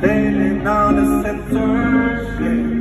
Bailing on the censorship